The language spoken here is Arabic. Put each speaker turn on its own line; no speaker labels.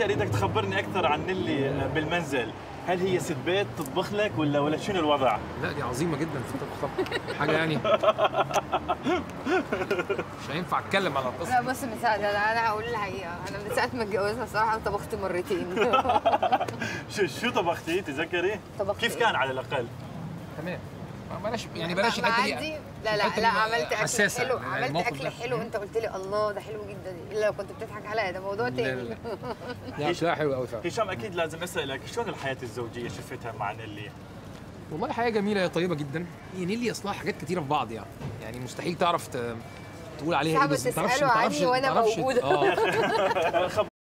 اريدك تخبرني أكثر عن نيلي بالمنزل. هل هي ست بيت تطبخ لك ولا ولا شنو الوضع؟
لا دي عظيمة جدا في الطبخ. طبعا حاجة يعني مش هينفع أتكلم على القصة.
لا بص من ساعة أنا أنا هقول الحقيقة أنا من ساعة ما اتجوزها صراحة طبخت مرتين.
شو شو طبختي تذكري؟
طبخت
كيف
إيه؟
كان على الأقل؟
تمام. بلاش يعني بلاش
مع الحتة
دي
لا لا لا عملت أكل
حساسة،
حلو
يعني
عملت
أكل.
حلو أنت قلت لي الله ده حلو جدا. إلا لو كنت بتضحك عليا ده موضوع تاني.
لا. لا. لا حلو قوي فعلا.
هشام أكيد لازم اسالك شلون الحياة الزوجية شفتها مع نيلي؟
والله حاجة جميلة طيبة جدا. هي نيلي أصلها حاجات كتيرة في بعض يعني. يعني مستحيل تعرف. تقول عليها
إيه
بس ما تعرفش ما تعرفش
عني وأنا